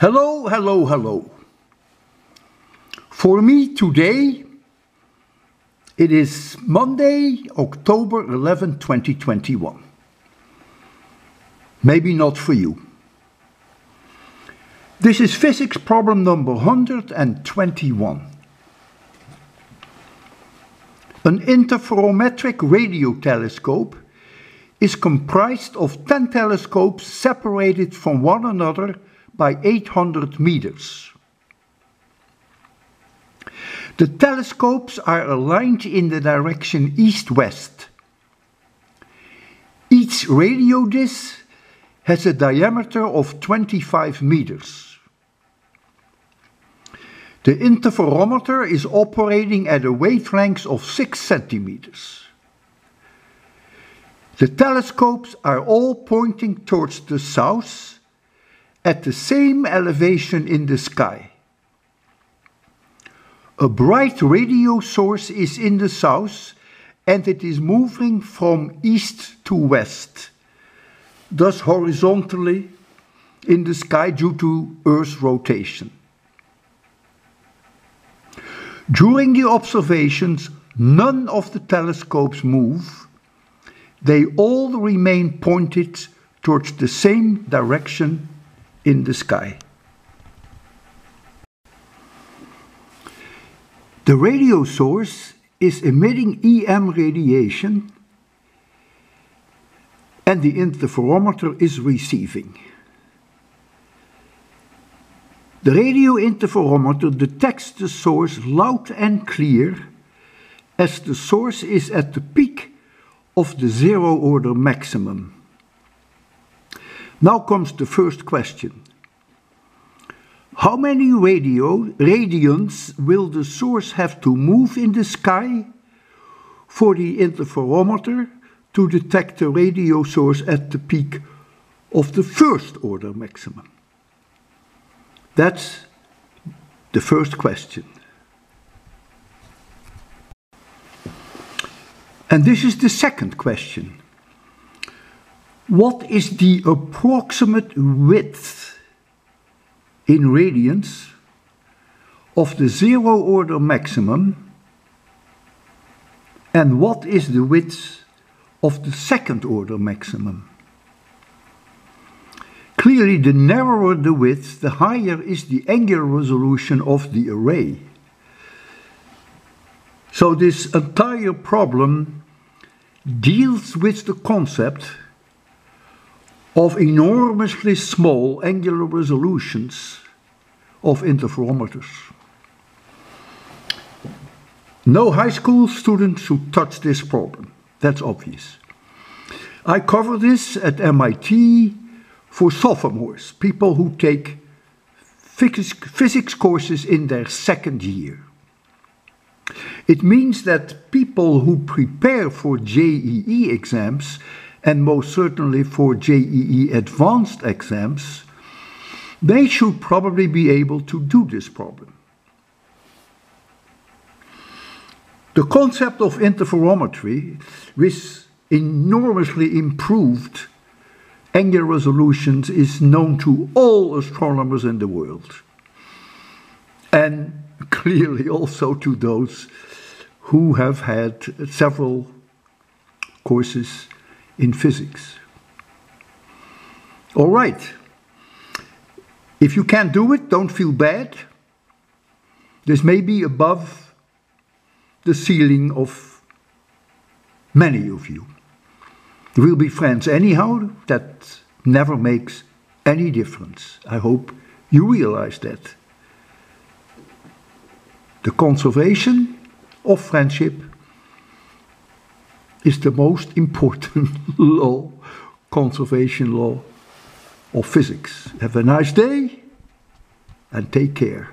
Hello, hello, hello. For me today, it is Monday, October 11, 2021. Maybe not for you. This is physics problem number 121. An interferometric radio telescope is comprised of 10 telescopes separated from one another by 800 meters. The telescopes are aligned in the direction east-west. Each radio disc has a diameter of 25 meters. The interferometer is operating at a wavelength of 6 centimeters. The telescopes are all pointing towards the south at the same elevation in the sky. A bright radio source is in the south and it is moving from east to west, thus horizontally in the sky due to Earth's rotation. During the observations, none of the telescopes move. They all remain pointed towards the same direction in the sky. The radio source is emitting EM radiation and the interferometer is receiving. The radio interferometer detects the source loud and clear as the source is at the peak of the zero order maximum. Now comes the first question. How many radio, radians will the source have to move in the sky for the interferometer to detect the radio source at the peak of the first order maximum? That's the first question. And this is the second question. What is the approximate width in radians of the zero order maximum and what is the width of the second order maximum? Clearly, the narrower the width, the higher is the angular resolution of the array. So this entire problem deals with the concept of enormously small angular resolutions of interferometers. No high school student should touch this problem, that's obvious. I cover this at MIT for sophomores, people who take physics courses in their second year. It means that people who prepare for JEE exams and most certainly for JEE advanced exams, they should probably be able to do this problem. The concept of interferometry with enormously improved angular resolutions is known to all astronomers in the world. And clearly also to those who have had several courses in physics. All right. If you can't do it, don't feel bad. This may be above the ceiling of many of you. We'll be friends anyhow. That never makes any difference. I hope you realize that. The conservation of friendship is the most important law, conservation law of physics. Have a nice day and take care.